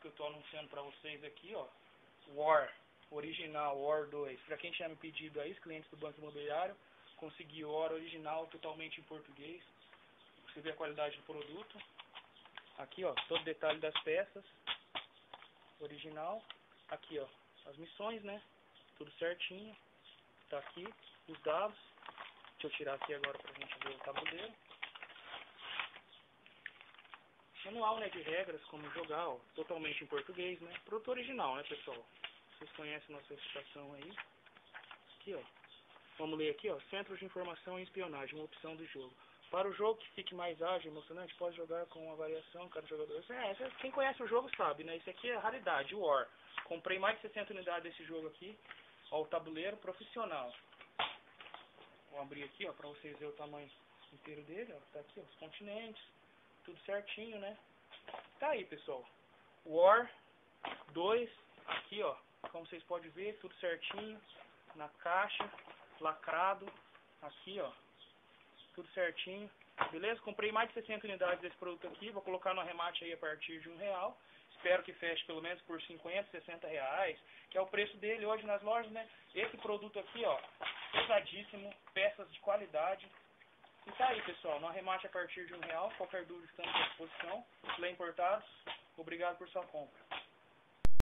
que eu estou anunciando para vocês aqui, ó, War, original, War 2. Para quem tinha me pedido aí, os clientes do Banco Imobiliário, consegui War original, totalmente em português. Você vê a qualidade do produto. Aqui, ó, todo detalhe das peças. Original. Aqui, ó, as missões, né? Tudo certinho. Tá aqui os dados. Deixa eu tirar aqui agora pra gente ver o tabuleiro. Manual, né, de regras, como jogar, ó, totalmente em português, né? Produto original, né, pessoal? Vocês conhecem nossa estação aí. Aqui, ó. Vamos ler aqui, ó. Centro de Informação e Espionagem, uma opção do jogo. Para o jogo que fique mais ágil, emocionante, pode jogar com uma variação, cada jogador. É, quem conhece o jogo sabe, né? Esse aqui é raridade, War. Comprei mais de 60 unidades desse jogo aqui. Ó, o tabuleiro profissional. Vou abrir aqui, ó, pra vocês verem o tamanho inteiro dele, ó. Tá aqui, ó, os continentes. Tudo certinho, né? Tá aí, pessoal. War 2, aqui, ó. Como vocês podem ver, tudo certinho. Na caixa, lacrado. Aqui, ó tudo certinho. Beleza? Comprei mais de 60 unidades desse produto aqui, vou colocar no arremate aí a partir de um real. Espero que feche pelo menos por 50, 60 reais, que é o preço dele hoje nas lojas, né? Esse produto aqui, ó, pesadíssimo, peças de qualidade. E tá aí, pessoal, no arremate a partir de um real. Qualquer dúvida estamos à disposição. Lê importados. Obrigado por sua compra.